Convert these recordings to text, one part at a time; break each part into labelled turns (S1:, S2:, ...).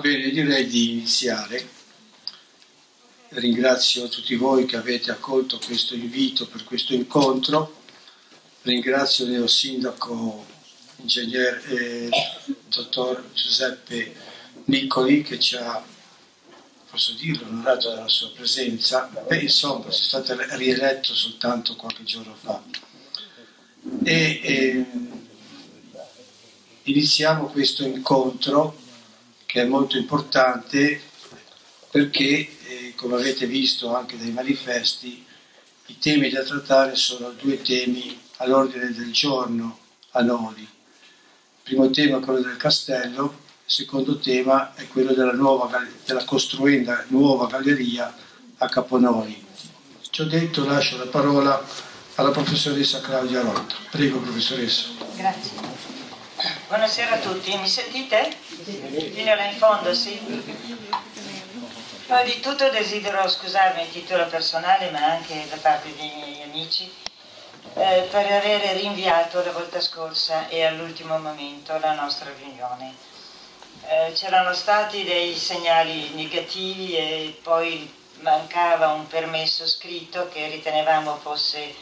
S1: Bene, direi di iniziare. Ringrazio tutti voi che avete accolto questo invito per questo incontro. Ringrazio il neo sindaco, ingegner eh, dottor Giuseppe Niccoli che ci ha, posso dirlo, onorato della sua presenza. Beh, insomma, si è stato rieletto soltanto qualche giorno fa. E, e iniziamo questo incontro che è molto importante perché, eh, come avete visto anche dai manifesti, i temi da trattare sono due temi all'ordine del giorno a noi. Il primo tema è quello del castello, il secondo tema è quello della, nuova, della costruenda nuova galleria a Caponoli. Ci ho detto, lascio la parola alla professoressa Claudia Rotta. Prego, professoressa.
S2: Grazie. Buonasera a tutti, mi sentite? Fino là in fondo, sì? Poi di tutto desidero scusarmi a titolo personale ma anche da parte dei miei amici eh, per aver rinviato la volta scorsa e all'ultimo momento la nostra riunione. Eh, c'erano stati dei segnali negativi e poi mancava un permesso scritto che ritenevamo fosse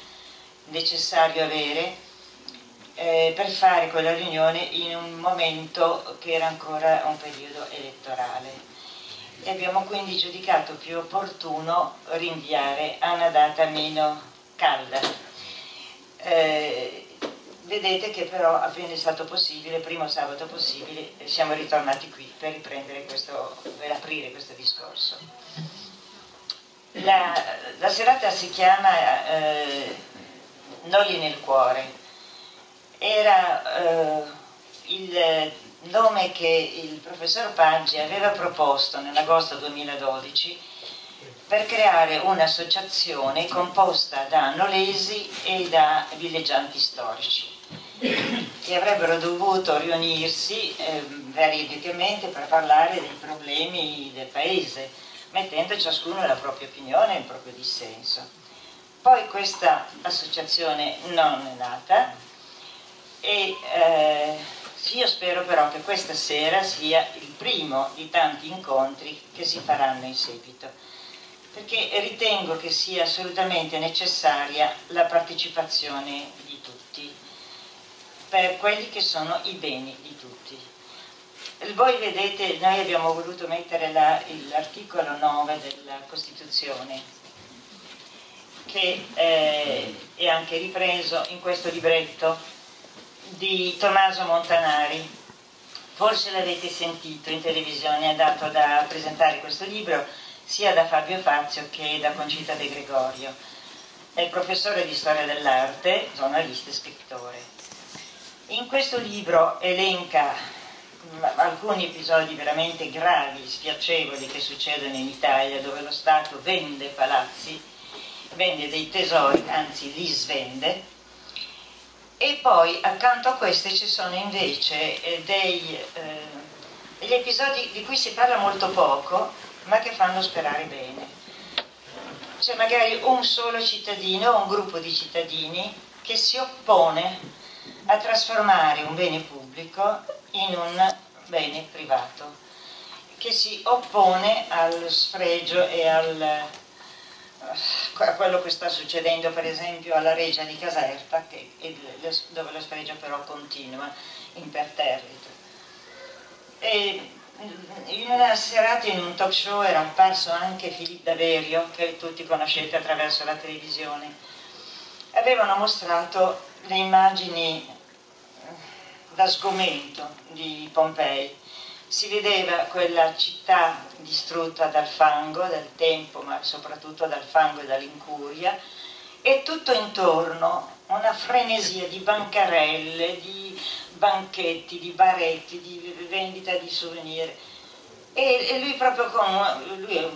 S2: necessario avere eh, per fare quella riunione in un momento che era ancora un periodo elettorale e abbiamo quindi giudicato più opportuno rinviare a una data meno calda. Eh, vedete che però appena è stato possibile, primo sabato possibile, siamo ritornati qui per riprendere questo, per aprire questo discorso. La, la serata si chiama eh, Noli nel cuore era eh, il nome che il professor Paggi aveva proposto nell'agosto 2012 per creare un'associazione composta da nolesi e da villeggianti storici che avrebbero dovuto riunirsi eh, periodicamente per parlare dei problemi del paese, mettendo ciascuno la propria opinione e il proprio dissenso. Poi questa associazione non è nata, e eh, io spero però che questa sera sia il primo di tanti incontri che si faranno in seguito, perché ritengo che sia assolutamente necessaria la partecipazione di tutti, per quelli che sono i beni di tutti. Voi vedete, noi abbiamo voluto mettere l'articolo 9 della Costituzione, che eh, è anche ripreso in questo libretto di Tommaso Montanari. Forse l'avete sentito in televisione, è andato a presentare questo libro sia da Fabio Fazio che da Concita De Gregorio. È professore di storia dell'arte, giornalista e scrittore. In questo libro elenca alcuni episodi veramente gravi, spiacevoli che succedono in Italia, dove lo Stato vende palazzi, vende dei tesori, anzi li svende, poi accanto a queste ci sono invece eh, dei, eh, degli episodi di cui si parla molto poco, ma che fanno sperare bene. C'è magari un solo cittadino o un gruppo di cittadini che si oppone a trasformare un bene pubblico in un bene privato, che si oppone allo sfregio e al, a quello che sta succedendo per esempio alla Regia di Caserta, che, dove lo sfregio però continua imperterrito. E in una serata in un talk show era apparso anche Filippo Daverio, che tutti conoscete attraverso la televisione. Avevano mostrato le immagini da sgomento di Pompei si vedeva quella città distrutta dal fango, dal tempo, ma soprattutto dal fango e dall'incuria, e tutto intorno una frenesia di bancarelle, di banchetti, di baretti, di vendita di souvenir. E, e lui proprio con... Lui è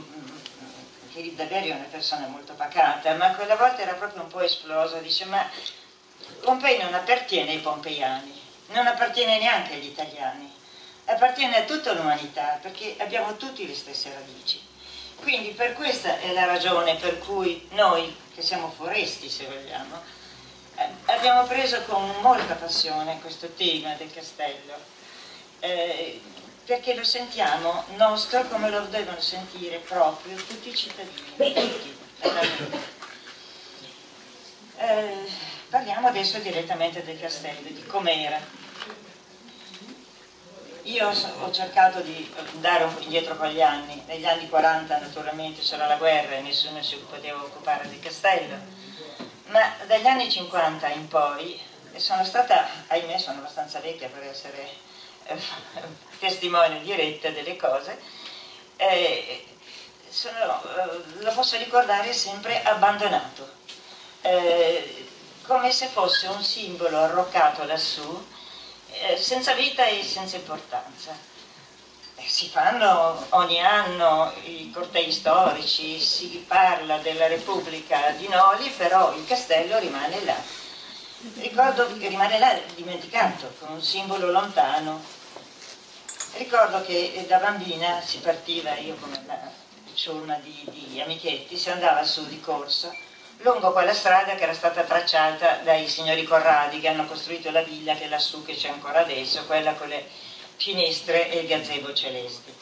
S2: Filippo Daverio è una persona molto pacata, ma quella volta era proprio un po' esploso, dice ma Pompei non appartiene ai pompeiani, non appartiene neanche agli italiani appartiene a tutta l'umanità perché abbiamo tutti le stesse radici. Quindi per questa è la ragione per cui noi, che siamo foresti se vogliamo, eh, abbiamo preso con molta passione questo tema del castello, eh, perché lo sentiamo nostro come lo devono sentire proprio tutti i cittadini, tutti, eh, parliamo adesso direttamente del castello, di com'era. Io ho cercato di andare un po' indietro con gli anni, negli anni 40 naturalmente c'era la guerra e nessuno si poteva occupare del castello, ma dagli anni 50 in poi sono stata, ahimè sono abbastanza vecchia per essere eh, testimone diretta delle cose, eh, sono, eh, lo posso ricordare sempre abbandonato, eh, come se fosse un simbolo arroccato lassù, eh, senza vita e senza importanza. Eh, si fanno ogni anno i cortei storici, si parla della Repubblica di Noli, però il castello rimane là. Ricordo che rimane là dimenticato, con un simbolo lontano. Ricordo che da bambina si partiva, io come la ciurma di, di amichetti, si andava su di corsa lungo quella strada che era stata tracciata dai signori Corradi che hanno costruito la villa che è lassù che c'è ancora adesso, quella con le finestre e il gazebo celesti.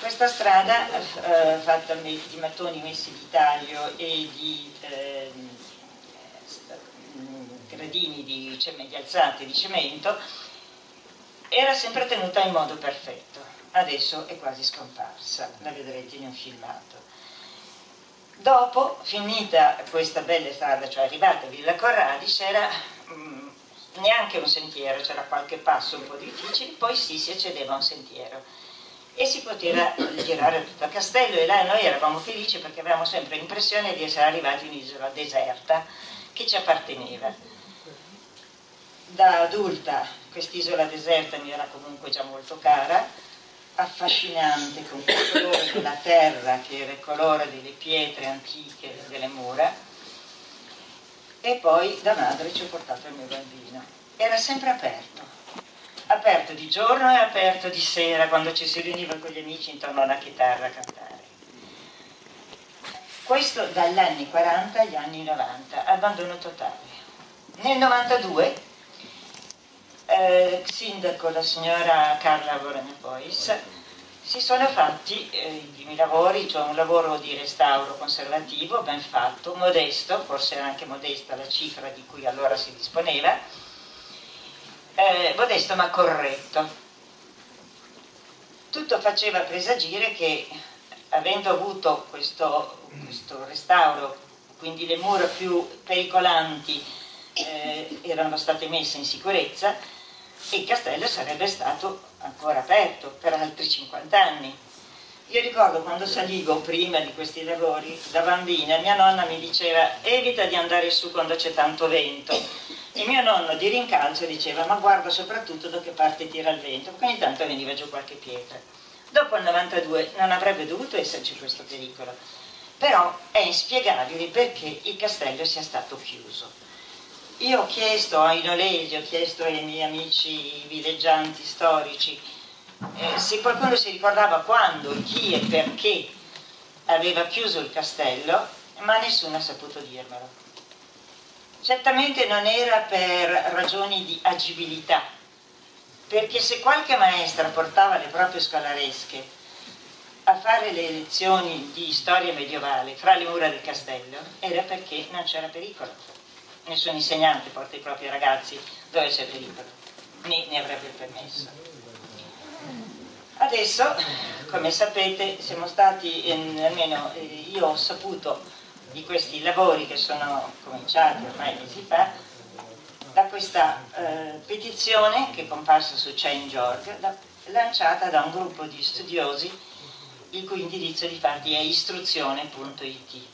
S2: Questa strada, eh, fatta di mattoni messi di taglio e di eh, gradini di, di alzate di cemento, era sempre tenuta in modo perfetto. Adesso è quasi scomparsa, la vedrete in un filmato. Dopo, finita questa bella strada, cioè arrivata a Villa Corradi, c'era mm, neanche un sentiero, c'era qualche passo un po' difficile, poi sì, si accedeva a un sentiero e si poteva girare tutto il castello e là noi eravamo felici perché avevamo sempre l'impressione di essere arrivati in un'isola deserta che ci apparteneva. Da adulta quest'isola deserta mi era comunque già molto cara, affascinante con quel colore della terra che era il colore delle pietre antiche delle mura. E poi da madre ci ho portato il mio bambino. Era sempre aperto. Aperto di giorno e aperto di sera quando ci si riuniva con gli amici intorno alla chitarra a cantare. Questo dagli anni 40 agli anni 90 abbandono totale. Nel 92 eh, sindaco, la signora Carla Boragnapois, si sono fatti eh, i primi lavori, cioè un lavoro di restauro conservativo ben fatto, modesto, forse anche modesta la cifra di cui allora si disponeva, eh, modesto ma corretto. Tutto faceva presagire che avendo avuto questo, questo restauro, quindi le mura più pericolanti eh, erano state messe in sicurezza, il castello sarebbe stato ancora aperto per altri 50 anni. Io ricordo quando salivo prima di questi lavori, da bambina, mia nonna mi diceva evita di andare su quando c'è tanto vento. E mio nonno di rincalzo diceva ma guarda soprattutto da che parte tira il vento, perché ogni tanto veniva giù qualche pietra. Dopo il 92 non avrebbe dovuto esserci questo pericolo, però è inspiegabile perché il castello sia stato chiuso. Io ho chiesto ai noleggi, ho chiesto ai miei amici villeggianti storici eh, se qualcuno si ricordava quando, chi e perché aveva chiuso il castello, ma nessuno ha saputo dirmelo. Certamente non era per ragioni di agibilità, perché se qualche maestra portava le proprie scolaresche a fare le lezioni di storia medievale fra le mura del castello, era perché non c'era pericolo nessun insegnante porta i propri ragazzi dove c'è pericolo, né ne avrebbe permesso. Adesso, come sapete, siamo stati, eh, almeno eh, io ho saputo di questi lavori che sono cominciati ormai mesi fa, da questa eh, petizione che è comparsa su Change.org, lanciata da un gruppo di studiosi il cui indirizzo di fatti è istruzione.it.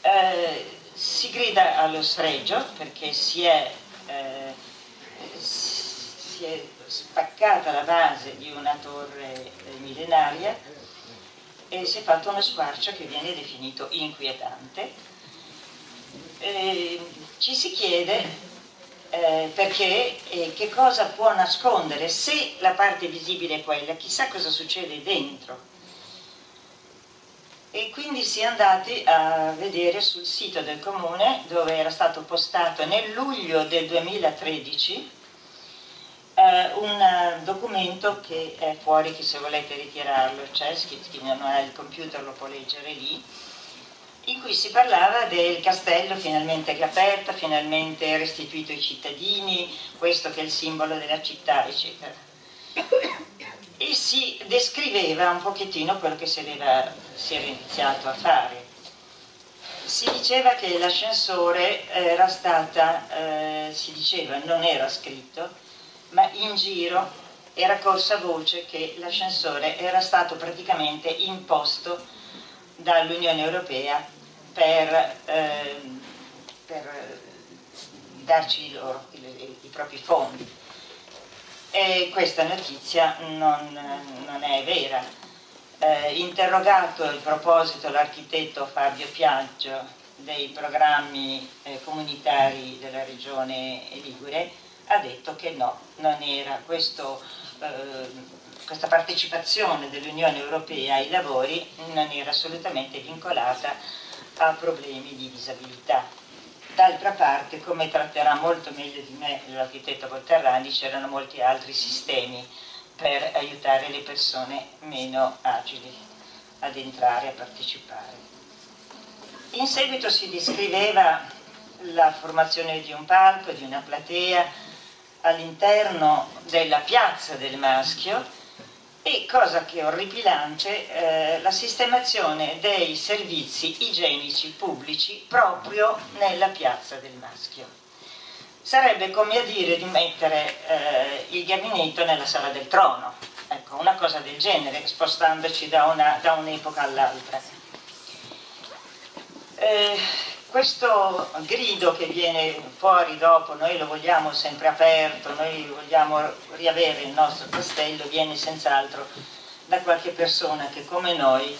S2: Eh, si grida allo sfregio perché si è, eh, si è spaccata la base di una torre eh, millenaria e si è fatto uno squarcio che viene definito inquietante. Eh, ci si chiede eh, perché e che cosa può nascondere, se la parte visibile è quella, chissà cosa succede dentro e quindi si è andati a vedere sul sito del comune dove era stato postato nel luglio del 2013 eh, eh, un documento che è fuori che se volete ritirarlo c'è, chi non ha il computer lo può leggere lì, in cui si parlava del castello finalmente riaperto, finalmente restituito ai cittadini, questo che è il simbolo della città, eccetera. E si descriveva un pochettino quello che si, aveva, si era iniziato a fare. Si diceva che l'ascensore era stata, eh, si diceva, non era scritto, ma in giro era corsa voce che l'ascensore era stato praticamente imposto dall'Unione Europea per, eh, per darci loro, i, i, propri fondi. E questa notizia non, non è vera. Eh, interrogato in proposito l'architetto Fabio Piaggio dei programmi eh, comunitari della regione Ligure, ha detto che no, non era questo, eh, questa partecipazione dell'Unione Europea ai lavori non era assolutamente vincolata a problemi di disabilità. D'altra parte, come tratterà molto meglio di me l'architetto Volterrani, c'erano molti altri sistemi per aiutare le persone meno agili ad entrare, a partecipare. In seguito si descriveva la formazione di un palco, di una platea all'interno della piazza del maschio e, cosa che orripilante, eh, la sistemazione dei servizi igienici pubblici proprio nella piazza del maschio. Sarebbe come a dire di mettere eh, il gabinetto nella sala del trono, ecco, una cosa del genere, spostandoci da, un'epoca all'altra. Eh, questo grido che viene fuori dopo, noi lo vogliamo sempre aperto, noi vogliamo riavere il nostro castello, viene senz'altro da qualche persona che come noi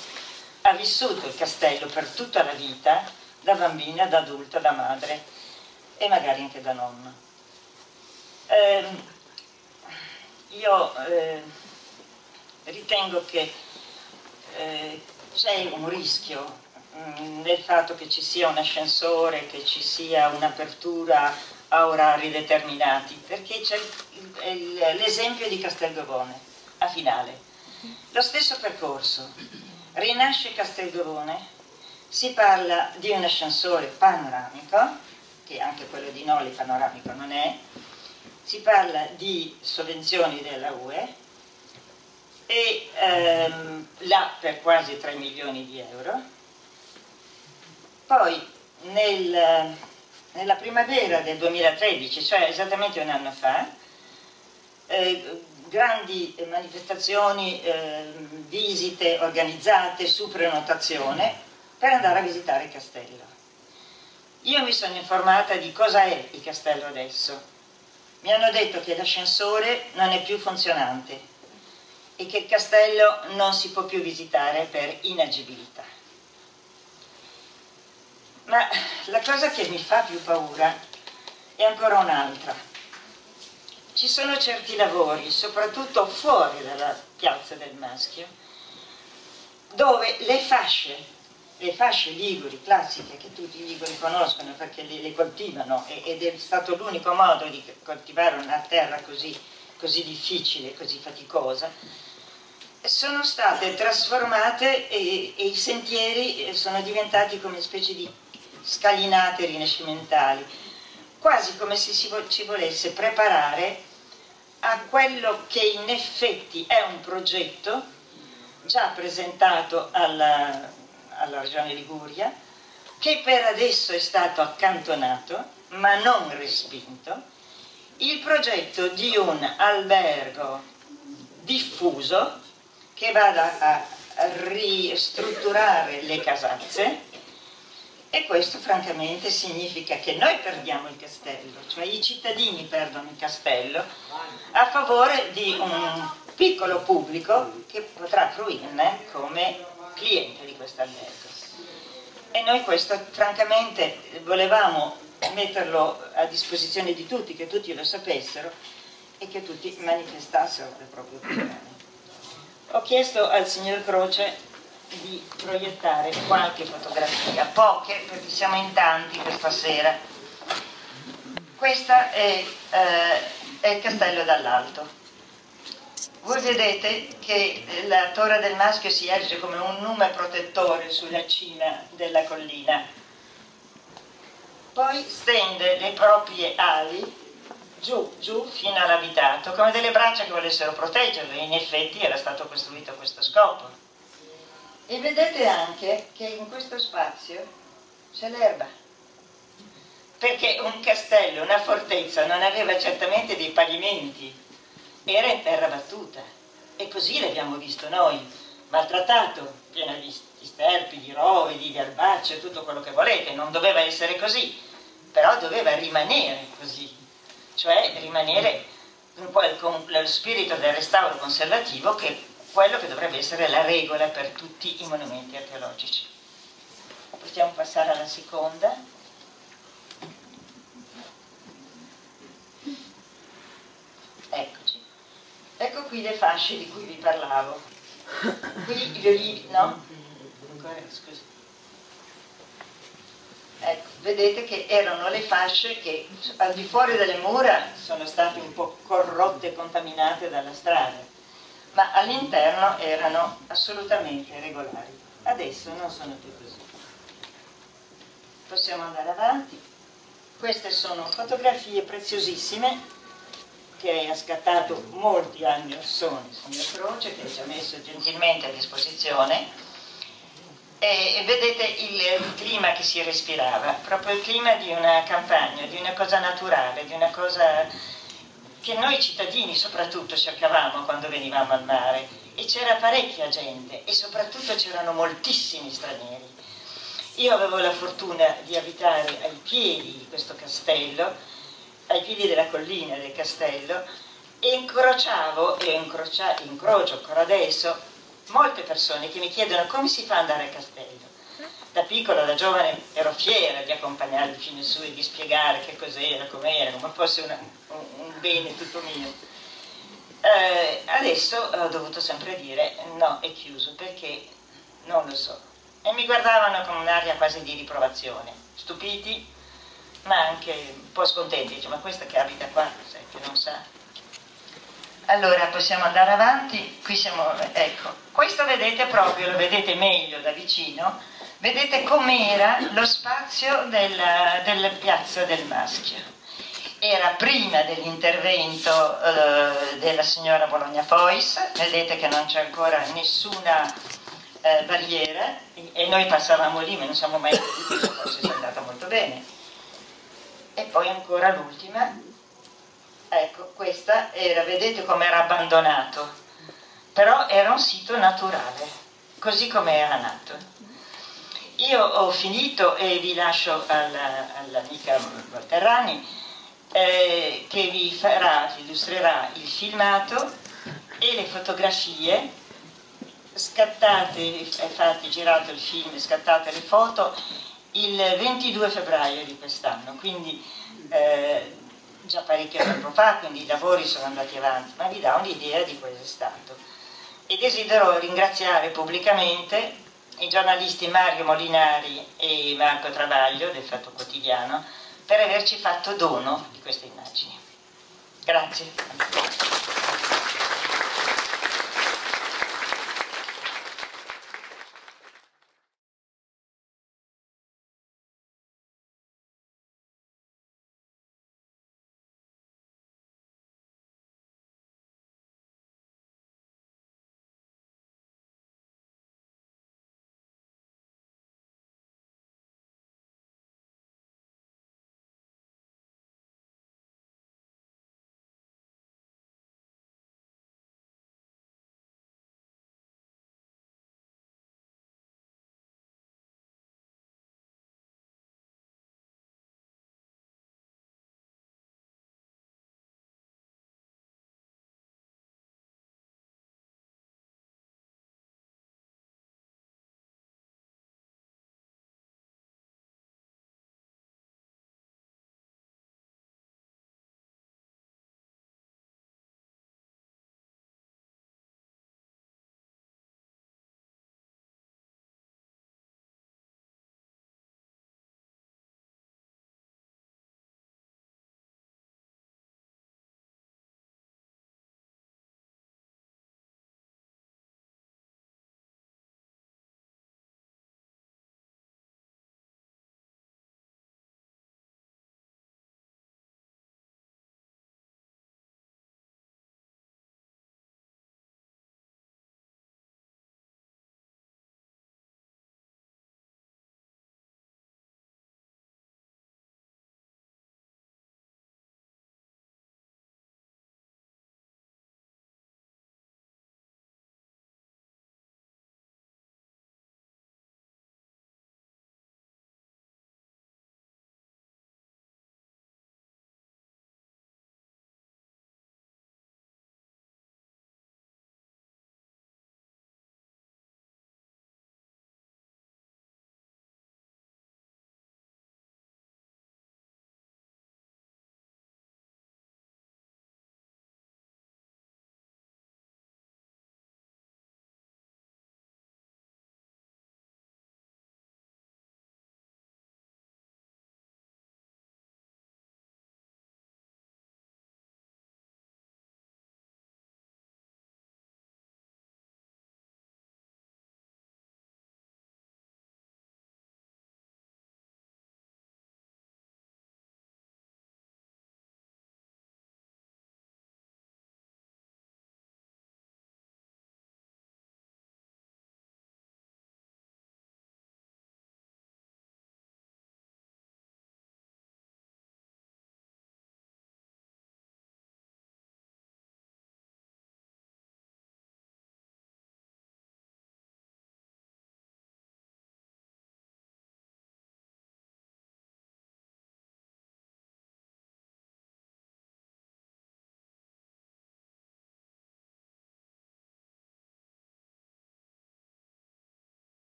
S2: ha vissuto il castello per tutta la vita, da bambina, da adulta, da madre e magari anche da nonna. Eh, io eh, ritengo che eh, c'è un rischio nel fatto che ci sia un ascensore, che ci sia un'apertura a orari determinati, perché c'è l'esempio di Castelgovone a finale. Lo stesso percorso, rinasce Castelgovone, si parla di un ascensore panoramico, che anche quello di Noli panoramico non è, si parla di sovvenzioni della UE e ehm, là per quasi 3 milioni di euro poi nel, nella primavera del 2013, cioè esattamente un anno fa, eh, grandi manifestazioni, eh, visite organizzate su prenotazione per andare a visitare il castello. Io mi sono informata di cosa è il castello adesso. Mi hanno detto che l'ascensore non è più funzionante e che il castello non si può più visitare per inagibilità. Ma la cosa che mi fa più paura è ancora un'altra. Ci sono certi lavori, soprattutto fuori dalla piazza del Maschio, dove le fasce, le fasce liguri classiche che tutti i liguri conoscono perché le, le coltivano ed è stato l'unico modo di coltivare una terra così, così difficile, così faticosa, sono state trasformate e, e, i sentieri sono diventati come specie di scalinate rinascimentali, quasi come se ci volesse preparare a quello che in effetti è un progetto già presentato alla, alla Regione Liguria, che per adesso è stato accantonato, ma non respinto, il progetto di un albergo diffuso che vada a ristrutturare le casazze e questo francamente significa che noi perdiamo il castello, cioè i cittadini perdono il castello a favore di un piccolo pubblico che potrà fruirne come cliente di questo albergo. E noi questo francamente volevamo metterlo a disposizione di tutti, che tutti lo sapessero e che tutti manifestassero le proprie opinioni. Ho chiesto al signor Croce di proiettare qualche fotografia, poche perché siamo in tanti questa sera. Questa è eh, e il castello dall'alto. Voi vedete che la torre del maschio si erge come un nume protettore sulla cima della collina, poi stende le proprie ali giù, giù fino all'abitato, come delle braccia che volessero proteggerlo, e in effetti era stato costruito a questo scopo. E vedete anche che in questo spazio c'è l'erba, perché un castello, una fortezza non aveva certamente dei pavimenti, era in terra battuta. E così l'abbiamo visto noi, maltrattato, pieno di sterpi, di rovidi, di erbacce, tutto quello che volete. Non doveva essere così, però doveva rimanere così. Cioè rimanere un po' con lo spirito del restauro conservativo che quello che dovrebbe essere la regola per tutti i monumenti archeologici. Possiamo passare alla seconda. Eccoci. Ecco qui le fasce di cui vi parlavo. Qui gli olivi, no? Scusi. Ecco, vedete che erano le fasce che al di fuori delle mura sono state un po' corrotte e contaminate dalla strada, ma all'interno erano assolutamente regolari. Adesso non sono più così. Possiamo andare avanti. Queste sono fotografie preziosissime che ha scattato molti anni or sono il signor Croce, che ci ha messo gentilmente a disposizione, e vedete il clima che si respirava, proprio il clima di una campagna, di una cosa naturale, di una cosa che noi cittadini soprattutto cercavamo quando venivamo al mare e c'era parecchia gente e soprattutto c'erano moltissimi stranieri. Io avevo la fortuna di abitare ai piedi di questo castello ai piedi della collina del castello e incrociavo, e incrocia, incrocio ancora adesso, molte persone che mi chiedono come si fa ad andare al castello. Da piccola, da giovane, ero fiera di accompagnarli fino su e di spiegare che cos'era, com'era, come fosse una, un, un, bene tutto mio. Eh, adesso ho dovuto sempre dire no, è chiuso perché non lo so. E mi guardavano con un'aria quasi di riprovazione, stupiti, ma anche un po' scontenti, dice ma questa che abita qua, sai che non sa. Allora possiamo andare avanti, qui siamo, ecco, questo vedete proprio, lo vedete meglio da vicino, vedete com'era lo spazio della, della piazza del Maschio. Era prima dell'intervento eh, della signora Bologna Fois, vedete che non c'è ancora nessuna eh, barriera. E noi passavamo lì ma non siamo mai venuti, forse è andata molto bene. E poi ancora l'ultima. Ecco questa era vedete com'era abbandonato. Però era un sito naturale così come era nato io ho finito e vi lascio all'amica Volterrani eh, che vi farà, illustrerà il filmato e le fotografie scattate, fatti, girato il film, scattate le foto il 22 febbraio di quest'anno, quindi eh, già parecchio tempo fa, quindi i lavori sono andati avanti, ma vi dà un'idea di cosa è stato. E desidero ringraziare pubblicamente i giornalisti Mario Molinari e Marco Travaglio del Fatto Quotidiano per averci fatto dono di queste immagini. Grazie.